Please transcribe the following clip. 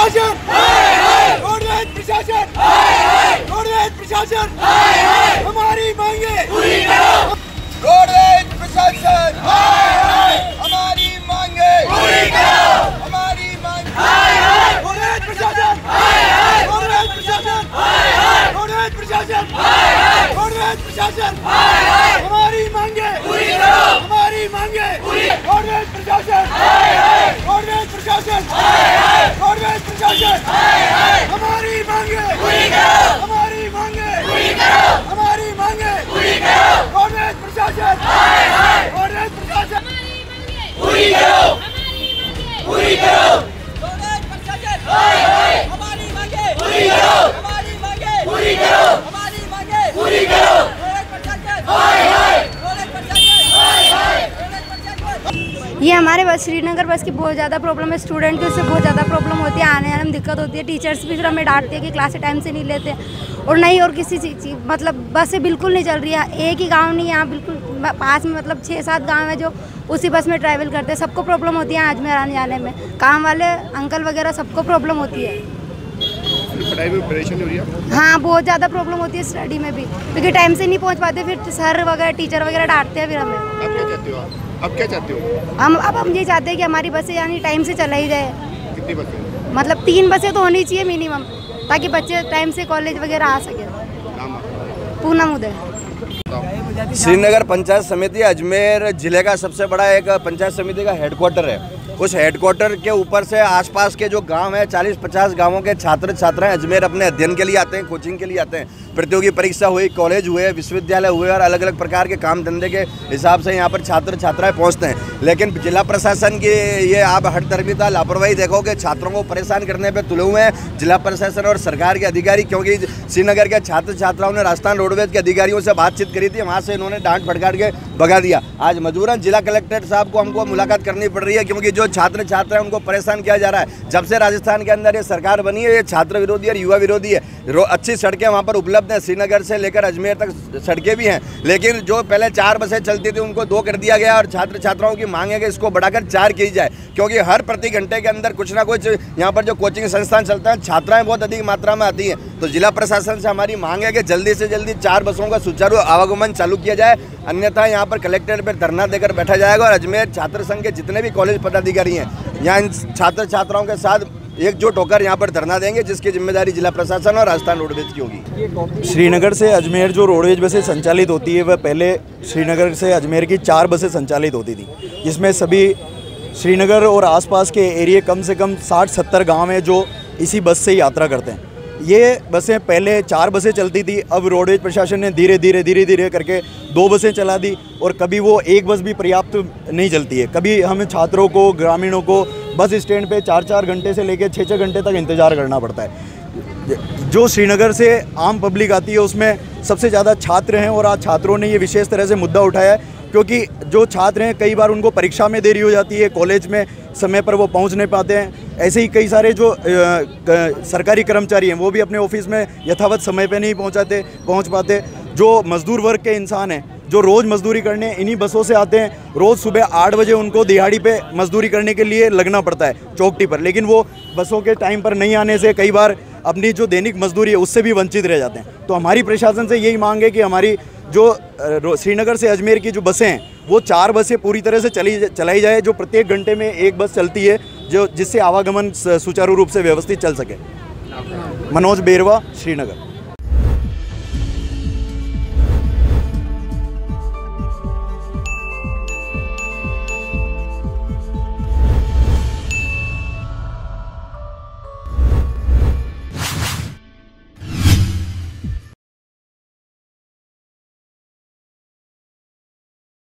प्रशासन। रोडवेज़ प्रशासन। रोडवेज़ प्रशासन। हमारी मांगे। रोडवेज़ प्रशासन। हमारी मांगे। हमारी मांगे। रोडवेज़ प्रशासन। रोडवेज़ प्रशासन। रोडवेज़ प्रशासन। रोडवेज़ प्रशासन हमारी मांगे हमारी मांगे रोडवेज़ प्रशासन रोडवेज़ प्रशासन रोडवेज़ प्रशासन हमारी मांगे हमारी मांगे हमारी मांगे रोडवेज़ प्रशासन रोडवेज़ प्रशासन पूरी करो पूरी करो रोडवेज़ प्रशासन हमारी मांगे पूरी करो हमारी मांगे पूरी करो हमारी मांगे पूरी करो रोडवेज़ प्रशासन रोडवेज़ प्रशासन रोडवेज़ प्रशासन ये हमारे बस श्रीनगर बस की बहुत ज़्यादा प्रॉब्लम है। स्टूडेंट की उससे बहुत ज़्यादा प्रॉब्लम होती है आने आने में दिक्कत होती है। टीचर्स भी फिर हमें डांटते हैं कि क्लास टाइम से नहीं लेते और नहीं और किसी चीज़ की मतलब बसें बिल्कुल नहीं चल रही है। एक ही गाँव नहीं यहाँ बिल्कुल पास में मतलब छः सात गाँव है जो उसी बस में ट्रैवल करते हैं। सबको प्रॉब्लम होती है अजमेर आने जाने में। काम वाले अंकल वगैरह सबको प्रॉब्लम होती है। पढ़ाई में परेशानी हो रही है? हाँ बहुत ज़्यादा प्रॉब्लम होती है स्टडी में भी। क्योंकि टाइम से नहीं पहुँच पाते फिर सर वगैरह टीचर वगैरह डांटते हैं फिर हमें। अब क्या चाहते हो? हम अब हम ये चाहते हैं कि हमारी बसें यानी टाइम से चलाई जाए। कितनी बसें मतलब तीन बसें तो होनी चाहिए मिनिमम ताकि बच्चे टाइम से कॉलेज वगैरह आ सके। पूनम उदय। श्रीनगर पंचायत समिति अजमेर ज़िले का सबसे बड़ा एक पंचायत समिति का हेडक्वार्टर है। उस हेडक्वार्टर के ऊपर से आसपास के जो गाँव है 40-50 गाँवों के छात्र छात्राएँ अजमेर अपने अध्ययन के लिए आते हैं कोचिंग के लिए आते हैं। प्रतियोगी परीक्षा हुई कॉलेज हुए, विश्वविद्यालय हुए और अलग अलग प्रकार के काम धंधे के हिसाब से यहाँ पर छात्र छात्राएँ पहुँचते हैं। लेकिन जिला प्रशासन की ये आप हर तरबिता लापरवाही देखोगे, छात्रों को परेशान करने पर तुले हुए हैं जिला प्रशासन और सरकार के अधिकारी, क्योंकि श्रीनगर के छात्र छात्राओं ने राजस्थान रोडवेज़ के अधिकारियों से बातचीत करी थी, वहाँ से इन्होंने डांट फटकार के भगा दिया। आज मजबूरन जिला कलेक्टर साहब को हमको मुलाकात करनी पड़ रही है, क्योंकि जो छात्र छात्र हैं उनको परेशान किया जा रहा है। जब से राजस्थान के अंदर ये सरकार बनी है, ये छात्र विरोधी और युवा विरोधी है अच्छी सड़कें वहाँ पर उपलब्ध हैं। श्रीनगर से लेकर अजमेर तक सड़कें भी हैं। लेकिन जो पहले चार बसें चलती थी, उनको दो कर दिया गया और छात्र छात्राओं की मांग है कि इसको बढ़ाकर चार की जाए। क्योंकि हर प्रति घंटे के अंदर कुछ ना कुछ यहाँ पर जो कोचिंग संस्थान चलता है, छात्राएँ बहुत अधिक मात्रा में आती हैं। तो जिला प्रशासन से हमारी मांग है कि जल्दी से जल्दी चार बसों का सुचारू आवागमन चालू किया जाए। अन्यथा यहाँ पर कलेक्ट्रेट पर धरना देकर बैठा जाएगा और अजमेर छात्र संघ के जितने भी कॉलेज पदाधिकारी हैं। यहाँ इन छात्र छात्राओं के साथ एकजुट होकर यहाँ पर धरना देंगे, जिसकी ज़िम्मेदारी जिला प्रशासन और राजस्थान रोडवेज़ की होगी। श्रीनगर से अजमेर जो रोडवेज़ बसें संचालित होती है, वह पहले श्रीनगर से अजमेर की चार बसें संचालित होती थी, जिसमें सभी श्रीनगर और आसपास के एरिए कम से कम 60-70 गाँव हैं जो इसी बस से यात्रा करते हैं। ये बसें पहले चार बसें चलती थी, अब रोडवेज़ प्रशासन ने धीरे धीरे धीरे धीरे करके दो बसें चला दी और कभी वो एक बस भी पर्याप्त नहीं चलती है। कभी हमें छात्रों को, ग्रामीणों को बस स्टैंड पे चार चार घंटे से लेकर छः छः घंटे तक इंतज़ार करना पड़ता है। जो श्रीनगर से आम पब्लिक आती है, उसमें सबसे ज़्यादा छात्र हैं और आज छात्रों ने ये विशेष तरह से मुद्दा उठाया है क्योंकि जो छात्र हैं, कई बार उनको परीक्षा में देरी हो जाती है, कॉलेज में समय पर वो पहुँच नहीं पाते हैं। ऐसे ही कई सारे जो सरकारी कर्मचारी हैं, वो भी अपने ऑफ़िस में यथावत समय पे नहीं पहुंचाते, पहुँच पाते। जो मजदूर वर्ग के इंसान हैं, जो रोज़ मजदूरी करने, इन्हीं बसों से आते हैं, रोज़ सुबह आठ बजे उनको दिहाड़ी पे मजदूरी करने के लिए लगना पड़ता है, चौकटी पर। लेकिन वो बसों के टाइम पर नहीं आने से कई बार अपनी जो दैनिक मजदूरी है उससे भी वंचित रह जाते हैं। तो हमारी प्रशासन से यही मांग है कि हमारी जो श्रीनगर से अजमेर की जो बसें हैं वो चार बसें पूरी तरह से चली चलाई जाए जो प्रत्येक घंटे में एक बस चलती है जो जिससे आवागमन सुचारू रूप से व्यवस्थित चल सके। मनोज बेरवा श्रीनगर।